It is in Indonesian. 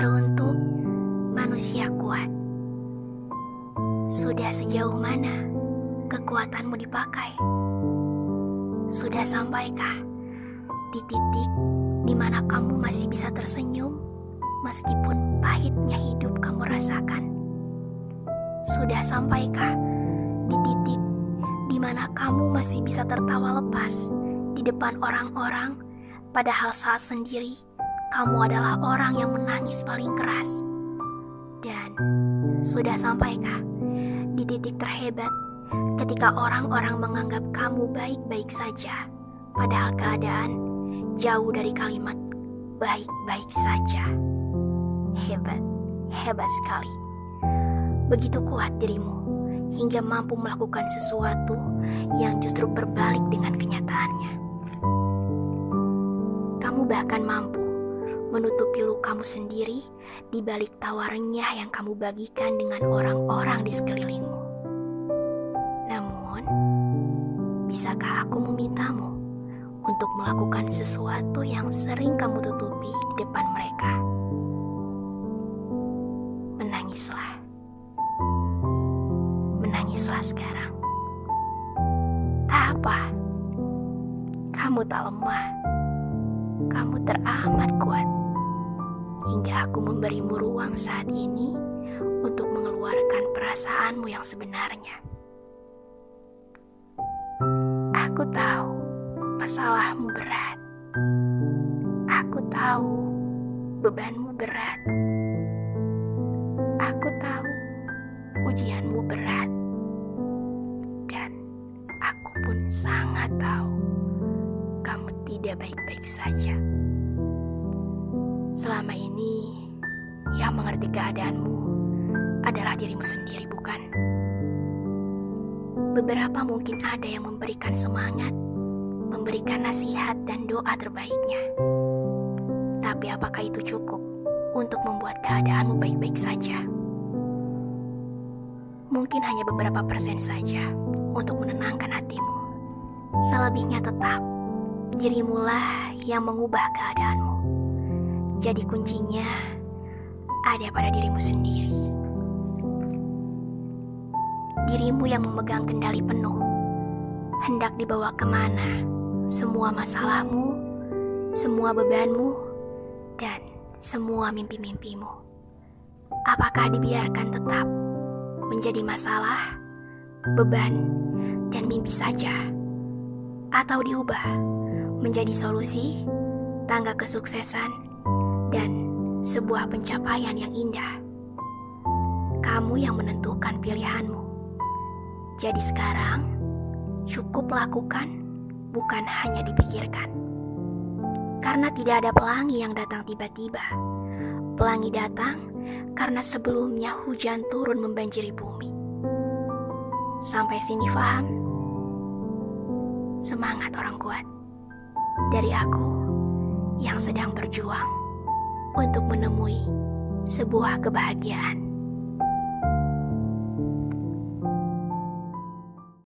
teruntuk manusia kuat. Sudah sejauh mana kekuatanmu dipakai? Sudah sampaikah di titik di mana kamu masih bisa tersenyum meskipun pahitnya hidup kamu rasakan? Sudah sampaikah di titik di mana kamu masih bisa tertawa lepas di depan orang-orang, padahal saat sendiri kamu adalah orang yang menangis paling keras? Dan sudah sampaikah di titik terhebat ketika orang-orang menganggap kamu baik-baik saja, padahal keadaan jauh dari kalimat baik-baik saja. Hebat, hebat sekali. Begitu kuat dirimu hingga mampu melakukan sesuatu yang justru berbalik dengan kenyataannya. Kamu bahkan mampu menutupi lukamu sendiri di balik tawa renyah yang kamu bagikan dengan orang-orang di sekelilingmu. Namun, bisakah aku memintamu untuk melakukan sesuatu yang sering kamu tutupi di depan mereka? Menangislah. Menangislah sekarang. Tak apa. Kamu tak lemah. Kamu teramat kuat hingga aku memberimu ruang saat ini untuk mengeluarkan perasaanmu yang sebenarnya. Aku tahu masalahmu berat. Aku tahu bebanmu berat. Aku tahu ujianmu berat. Dan aku pun sangat tahu kamu tidak baik-baik saja. Selama ini, yang mengerti keadaanmu adalah dirimu sendiri, bukan? Beberapa mungkin ada yang memberikan semangat, memberikan nasihat dan doa terbaiknya. Tapi apakah itu cukup untuk membuat keadaanmu baik-baik saja? Mungkin hanya beberapa persen saja untuk menenangkan hatimu. Selebihnya tetap, dirimulah yang mengubah keadaanmu. Jadi kuncinya ada pada dirimu sendiri. Dirimu yang memegang kendali penuh. Hendak dibawa ke mana semua masalahmu, semua bebanmu, dan semua mimpi-mimpimu. Apakah dibiarkan tetap menjadi masalah, beban, dan mimpi saja? Atau diubah menjadi solusi, tangga kesuksesan, dan sebuah pencapaian yang indah. Kamu yang menentukan pilihanmu. Jadi sekarang, cukup lakukan, bukan hanya dipikirkan. Karena tidak ada pelangi yang datang tiba-tiba. Pelangi datang karena sebelumnya hujan turun membanjiri bumi. Sampai sini paham? Semangat orang kuat. Dari aku yang sedang berjuang untuk menemui sebuah kebahagiaan.